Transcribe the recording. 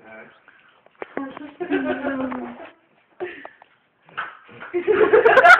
Evet.